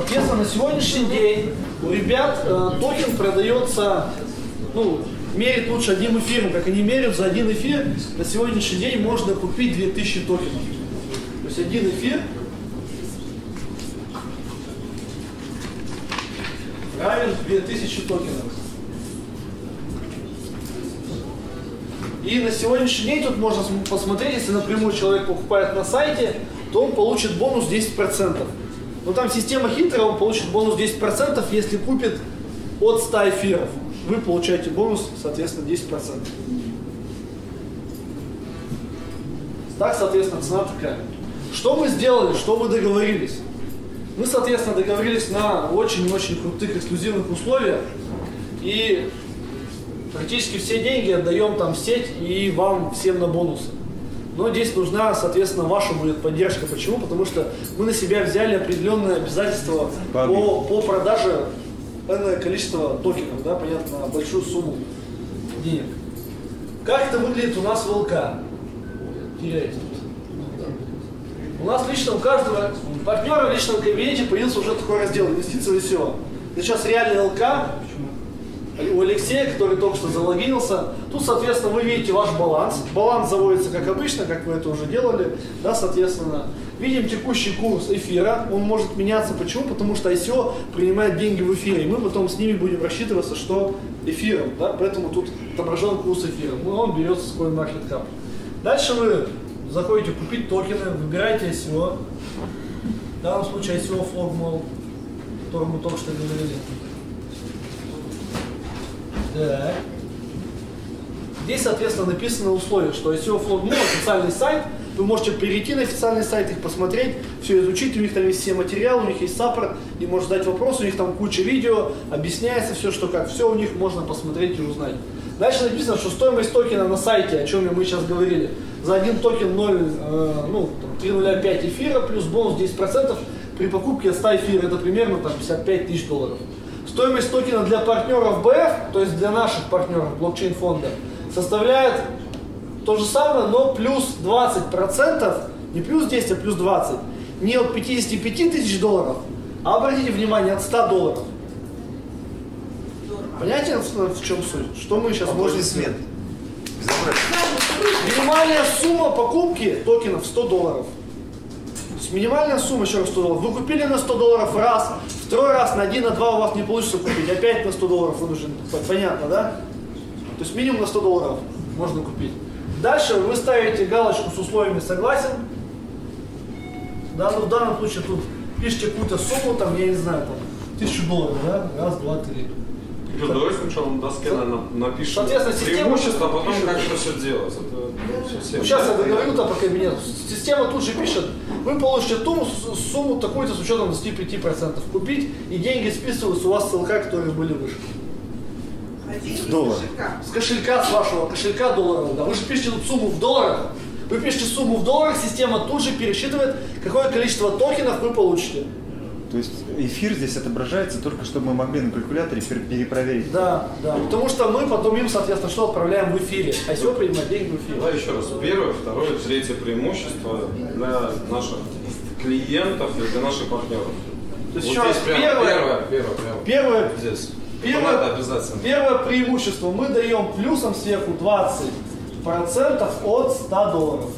Соответственно, на сегодняшний день у ребят э, токен продается, ну, мерить лучше одним эфиром, как они меряют за один эфир, на сегодняшний день можно купить 2000 токенов. То есть один эфир равен 2000 токенов. И на сегодняшний день тут можно посмотреть, если напрямую человек покупает на сайте, то он получит бонус 10%. Но там система хитрая, он получит бонус 10%, если купит от 100 эфиров. Вы получаете бонус, соответственно, 10%. Так, соответственно, цена такая. Что мы сделали, что мы договорились? Мы, соответственно, договорились на очень-очень крутых эксклюзивных условиях. И практически все деньги отдаем там в сеть и вам всем на бонусы. Но здесь нужна, соответственно, ваша будет поддержка. Почему? Потому что мы на себя взяли определенные обязательства по, по продаже энное количество токенов, да, понятно, большую сумму денег. Как это выглядит у нас в ЛК? Теряете У нас лично у каждого партнера в личном кабинете появился уже такой раздел инвестиции в SEO. Сейчас реальный ЛК, у Алексея, который только что залогинился. Тут, соответственно, вы видите ваш баланс. Баланс заводится как обычно, как вы это уже делали. Да, соответственно, видим текущий курс эфира. Он может меняться. Почему? Потому что ICO принимает деньги в эфире. И мы потом с ними будем рассчитываться, что эфиром. Да, поэтому тут отображен курс эфира. Ну, он берется с CoinMarketCap. Дальше вы заходите купить токены, выбираете ICO. В данном случае ICO котором мы только что говорили. Так. Здесь, соответственно, написано условие, что ICO FLOGmall, ну, официальный сайт, вы можете перейти на официальный сайт, их посмотреть, все изучить, у них там есть все материалы, у них есть support, и можно задать вопрос, у них там куча видео, объясняется все, что как, все у них можно посмотреть и узнать. Дальше написано, что стоимость токена на сайте, о чем мы сейчас говорили, за один токен 0, э, ну, 3,05 эфира плюс бонус 10%, при покупке 100 эфира это примерно там, 55 тысяч долларов. Стоимость токена для партнеров BF, то есть для наших партнеров блокчейн фонда, составляет то же самое, но плюс 20%, не плюс 10, а плюс 20. Не от 55 тысяч долларов, а обратите внимание, от 100 долларов. Понимаете, в чем суть? Что мы сейчас можем... свет. Минимальная сумма покупки токенов 100 долларов. Минимальная сумма, еще раз 100 долларов. Вы купили на 100 долларов раз, второй раз на 1, на 2 у вас не получится купить. Опять на 100 долларов вынужден. Понятно, да? То есть минимум на 100 долларов можно купить. Дальше вы ставите галочку с условиями согласен. Да, ну в данном случае тут пишите какую-то сумму, там, я не знаю, там, тысячу долларов, да? Раз, два, три. Давай сначала на доске напишем Соответственно, система преимущество, а потом как это все делать. Совсем. Сейчас я договорю там по кабинету. Система тут же пишет, вы получите ту сумму такую-то с учетом 25%. Купить, и деньги списываются у вас с ссылка, которые были выше. Доллар. С кошелька, с вашего кошелька долларов. Да. Вы же пишете тут сумму в долларах. Вы пишете сумму в долларах, система тут же пересчитывает, какое количество токенов вы получите. То есть эфир здесь отображается только, чтобы мы могли на калькуляторе перепроверить. Да, да. Потому что мы потом им, соответственно, что отправляем в эфире. А все принимать деньги в эфире. Давай еще раз. Первое, второе, третье преимущество для наших клиентов и для наших партнеров. То есть вот еще раз, первое, первое, первое, первое, Здесь. Первое, надо обязательно. первое преимущество. Мы даем плюсом сверху 20% от 100 долларов.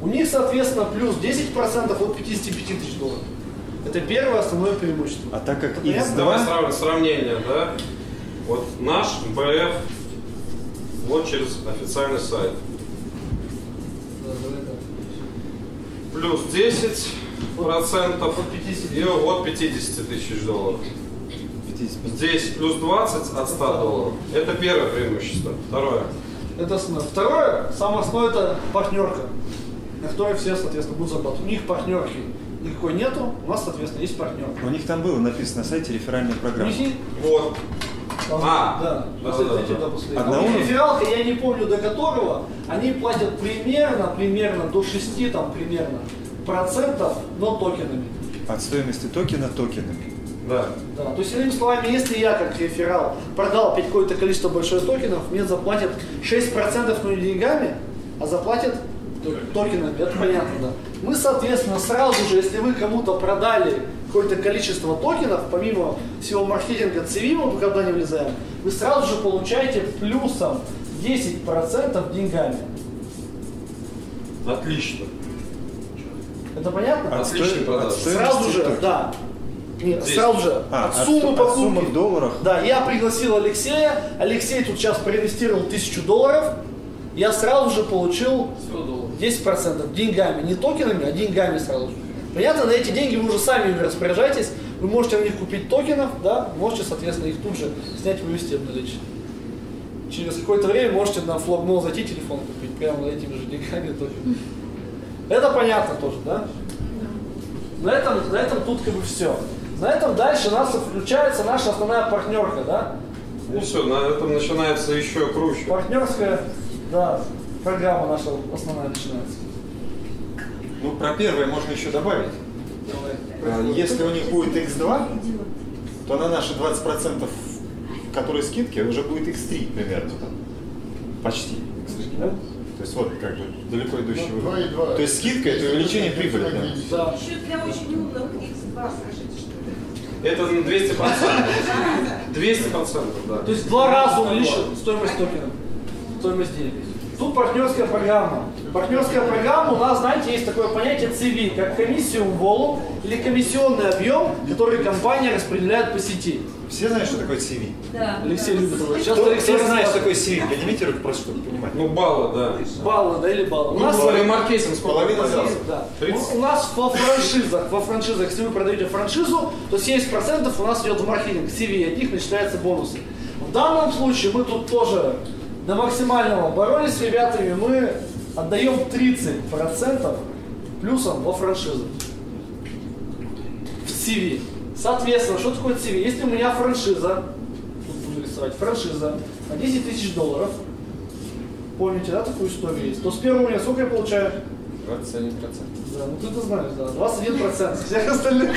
У них, соответственно, плюс 10% от 55 тысяч долларов. Это первое основное преимущество. А так как Это понятно? Давай X2, сравним, сравнение, да? Вот наш БФ вот через официальный сайт. Плюс 10 процентов От 50. и от 50 тысяч долларов. 50. Здесь плюс 20 от 100 долларов. Это первое преимущество. Второе. Это основное. Второе, самое основное, это партнерка, на которой все, соответственно, будут зарабатывать. У них партнерки никакой нету, у нас, соответственно, есть партнер. У них там было написано на сайте реферальная программа. Вот. Там, А, да, да, после- да, да. после. А уровня? рефералка, я не помню до которого, они платят примерно, примерно до 6 там примерно процентов, но токенами. От стоимости токена токенами. Да. Да. То есть, иными словами, если я как реферал продал опять какое-то количество большое токенов, мне заплатят 6% но не деньгами, а заплатят токенами, это понятно, да. Мы, соответственно, сразу же, если вы кому-то продали какое-то количество токенов, помимо всего маркетинга CV, мы когда не влезаем, вы сразу же получаете плюсом 10% деньгами. Отлично. Это понятно? От Отличный продаж. от Сразу же, токена. да. Нет, Здесь. сразу же. А, от от- суммы от покупки. суммы в долларах? Да, я пригласил Алексея. Алексей тут сейчас проинвестировал тысячу долларов. Я сразу же получил 10% деньгами. Не токенами, а деньгами сразу же. Понятно, на эти деньги вы уже сами ими распоряжаетесь. Вы можете на них купить токенов, да, можете, соответственно, их тут же снять, вывести, обналичить. Через какое-то время можете на флогмол зайти телефон купить, прямо этими же деньгами токен. Это понятно тоже, да? На этом, на этом тут как бы все. На этом дальше у нас включается наша основная партнерка, да? И все, на этом начинается еще круче. Партнерская, да, программа наша основная начинается. Ну, про первое можно еще добавить. А, Если у них будет X2, то на наши 20%, которые скидки, уже будет X3 примерно. там. Почти. Да? То есть вот как бы далеко идущий Ну. То есть скидка это увеличение прибыли. да. Да. Еще для очень умных X2 скажите, что это. Это на 200 процентов. 200 процентов, да. То есть в два раза увеличил стоимость токена, стоимость денег. Тут партнерская программа. Партнерская программа у нас, знаете, есть такое понятие CV, как комиссиум волум или комиссионный объем, который компания распределяет по сети. Все знают, что такое CV? Да. Алексей любит это. Сейчас Кто, Алексей кто знает, что такое CV? Поднимите руку просто, чтобы понимать. Ну, баллы, да. Баллы, да, или баллы. У Ну, нас говорим, маркетинг половина зала. Да. 30. У, у нас во франшизах, во франшизах, если вы продаете франшизу, то 70% у нас идет в маркетинг, CV, от них начисляются бонусы. В данном случае мы тут тоже до максимального боролись с ребятами, мы отдаем 30% плюсом во франшизу. В CV. Соответственно, что такое CV? Если у меня франшиза, тут буду рисовать, франшиза на 10 тысяч долларов, помните, да, такую историю есть, то с первого уровня сколько я получаю? 21%. Да, ну ты это знаешь, да. 21% всех остальных.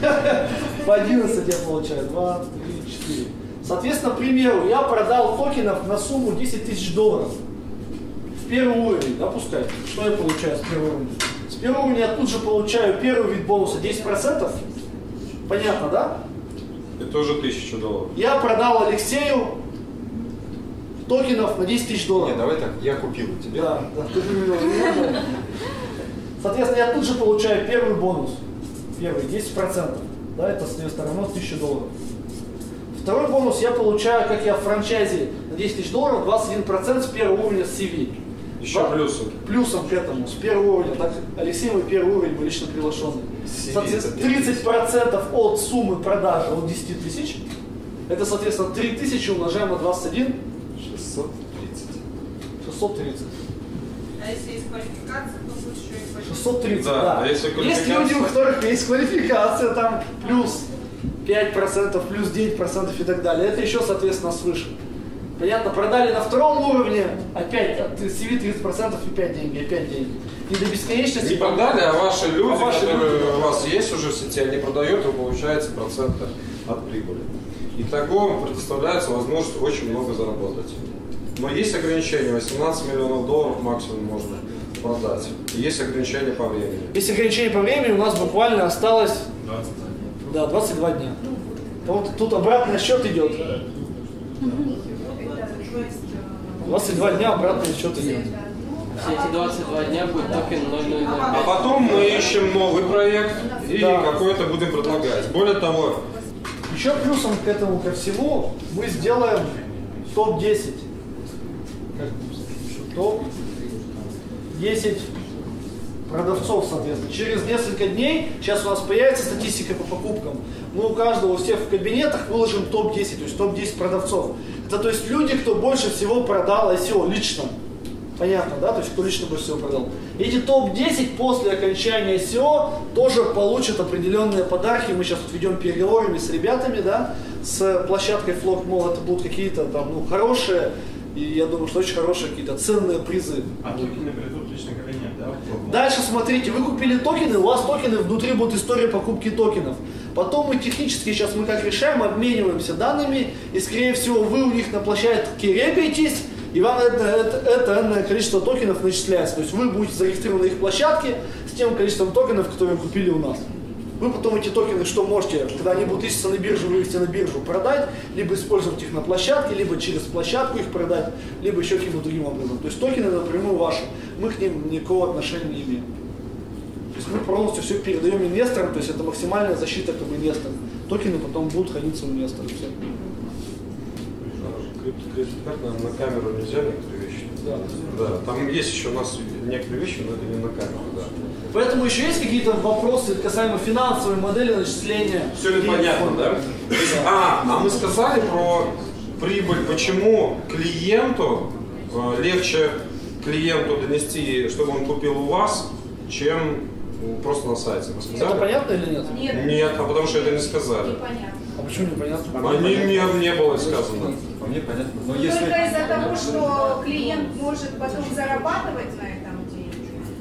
По 11 я получаю. 2, 3, 4. Соответственно, к примеру, я продал токенов на сумму 10 тысяч долларов. В первый уровень, да, пускай. Что я получаю с первого уровня? С первого уровня я тут же получаю первый вид бонуса 10%. Понятно, да? Это уже 1000 долларов. Я продал Алексею токенов на 10 тысяч долларов. Не, давай так, я купил у тебя. Да, да, ты. Соответственно, я тут же получаю первый бонус. Первый, 10%. Да, это, соответственно, равно 1000 долларов. Второй бонус я получаю, как я в франчайзе на 10 тысяч долларов, 21% с первого уровня с CV. Еще Два- плюсы. Плюсом к этому, с первого уровня. Так, Алексей мой первый уровень, мы лично приглашенный. CV Соответственно, это 30% от суммы продажи от 10 тысяч. Это, соответственно, 3000 умножаем на 21, 630. 630. А если есть квалификация, то будет еще и квалификация. 630, Да, да. а если Есть квалификация? люди, у которых есть квалификация, там плюс 5%, плюс 9% и так далее. Это еще, соответственно, свыше. Понятно, продали на втором уровне, опять от CV 30% и 5 деньги, опять деньги. И до бесконечности. Не продали, а ваши люди, А ваши которые люди, у вас есть уже в сети, они продают, вы получаете проценты от прибыли. Итого предоставляется возможность очень много заработать. Но есть ограничения, 18 миллионов долларов максимум можно продать. И есть ограничения по времени. Есть ограничение по времени, у нас буквально осталось да, 22 дня. Вот тут обратный счет идет. Это, то есть, э, 22 дня обратный счет идет. Все эти 22 дня будет токен 0005. А потом мы ищем новый проект и Да. какой-то будем предлагать. Более того, Еще плюсом к этому ко всему мы сделаем топ-10. Топ-10 продавцов, соответственно. Через несколько дней, сейчас у нас появится статистика по покупкам, мы у каждого, у всех в кабинетах выложим топ-10, то есть топ-10 продавцов. Это то есть люди, кто больше всего продал ICO лично. Понятно, да? То есть кто лично больше всего продал. Эти топ-10 после окончания ICO тоже получат определенные подарки. Мы сейчас вот ведем переговорами с ребятами, да, с площадкой Flock Mall. Это будут какие-то там, ну, хорошие, и я думаю, что очень хорошие какие-то ценные призы. А в личный кабинет, да? Дальше смотрите, вы купили токены, у вас токены, внутри будет история покупки токенов. Потом мы технически сейчас мы как решаем, обмениваемся данными, и скорее всего вы у них на площадке репаетесь, и вам это, это, это энное количество токенов начисляется. То есть вы будете зарегистрированы на их площадке с тем количеством токенов, которые вы купили у нас. Вы потом эти токены что можете, когда они будут листиться на бирже, вывести на биржу, продать, либо использовать их на площадке, либо через площадку их продать, либо еще каким-то другим образом. То есть токены напрямую ваши, мы к ним никакого отношения не имеем. То есть мы полностью все передаем инвесторам, то есть это максимальная защита как бы инвестора. Токены потом будут храниться у инвестора. Все. Крипто- Криптокарт, наверное, на камеру нельзя некоторые вещи. Да. Да, там есть еще у нас некоторые вещи, но это не на камеру. Поэтому еще есть какие-то вопросы касаемо финансовой модели начисления? Все ли понятно, да? А, а мы сказали про прибыль, почему клиенту э, легче клиенту донести, чтобы он купил у вас, чем просто на сайте. Это сказали? понятно или нет? Нет. Нет, а потому что это не сказали. Непонятно. А почему непонятно? А не, не, не было сказано. По мне понятно. Но Только если... из-за того, что клиент может потом зарабатывать на этом.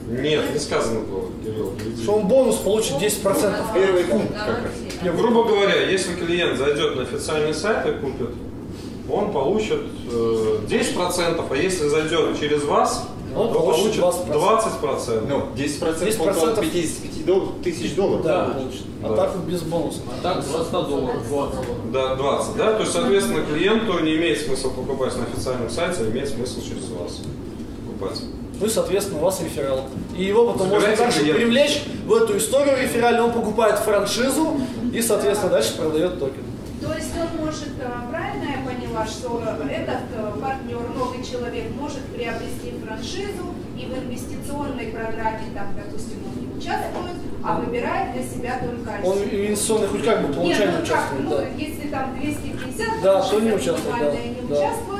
Нет, не сказано было, Кирилл. Что он бонус получит 10%. Первый пункт как. Грубо говоря, если клиент зайдет на официальный сайт и купит, он получит э, 10%, а если зайдет через вас, Он то получит получит 20%. 20%. Ну, 10%, 10% около 55 дол- тысяч долларов. Да, получит. А Да. так вот без бонуса. Так, за 100 долларов, 20. Да, 20, да? То есть, соответственно, клиенту не имеет смысла покупать на официальном сайте, а имеет смысл через вас покупать. Ну и, соответственно, у вас реферал. И его потом можно Собирайте также клиентов. привлечь в эту историю реферальную. Он покупает франшизу и, соответственно, дальше продает токен. То есть он может, э, правильно я поняла, что этот э, партнер, новый человек, может приобрести франшизу и в инвестиционной программе, там, допустим, он не участвует, а выбирает для себя только Он один. инвестиционный хоть как бы Нет, получает ну как, участвует. ну, Да. если там 250, Да, то не участвует, да, не да. участвует,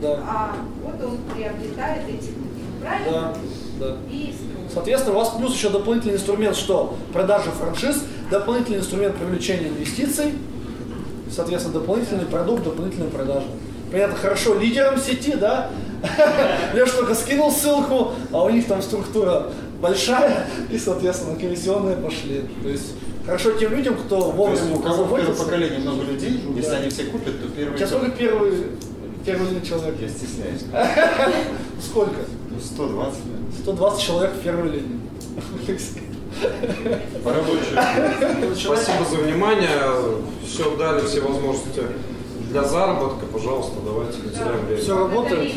Да. А вот он приобретает эти токены, правильно? Да, да. И. Соответственно, у вас плюс еще дополнительный инструмент, что продажа франшиз, дополнительный инструмент привлечения инвестиций, соответственно, дополнительный продукт, дополнительная продажа. Понятно, хорошо лидерам сети, да? Леш только скинул ссылку, а у них там структура большая, и, соответственно, комиссионные пошли. То есть хорошо тем людям, кто вовремя у кого в первом поколении много людей, если они все купят, то У первый... тебя первый человек? Я стесняюсь. Сколько? Ну, 120, наверное. 120 человек в первой линии. Спасибо за внимание. Все дали, все возможности для заработка. Пожалуйста, давайте не теряем время. Все работает?